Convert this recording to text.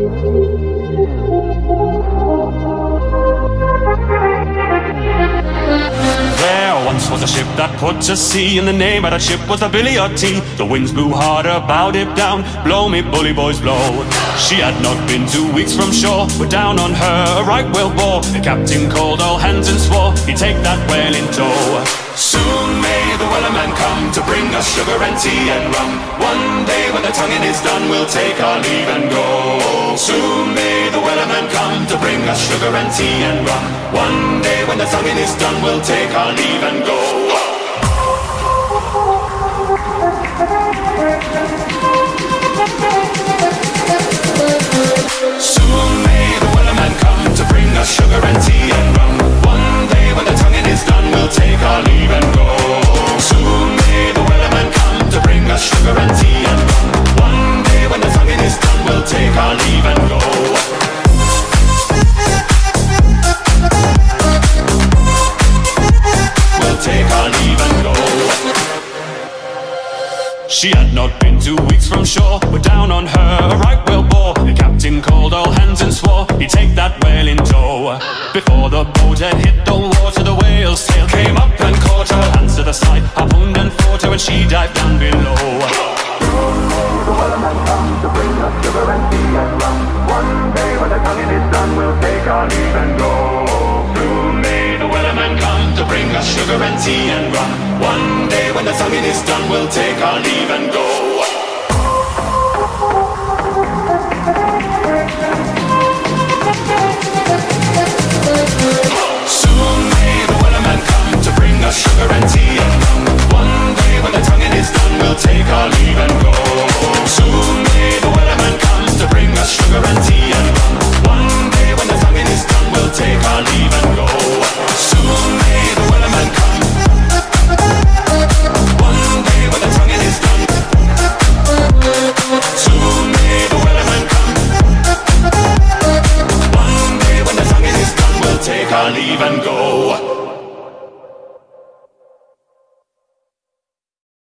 There once was a ship that put to sea, and the name of that ship was the Billy o' Tea. The winds blew harder, bowed it down, blow me bully boys blow. She had not been two weeks from shore, but down on her a right whale bore. The captain called all hands and swore he'd take that whale in tow. Soon may the wellerman come to bring us sugar and tea and rum. One day when the tonguing is done, we'll take our leave and go. Soon may the wellerman come to bring us sugar and tea and rum. One day when the tonguing is done, we'll take our leave and go. She had not been two weeks from shore, but down on her a right whale bore. The captain called all hands and swore he'd take that whale in tow. Before the boat had hit the tonguing is done, we'll take our leave and go. Soon may the wellerman come to bring us sugar and tea and rum. One day when the tonguing is done, we'll take our leave and go. Soon may the wellerman come to bring us sugar and tea and rum. One day when the tonguing is done, we'll take our leave and go. what?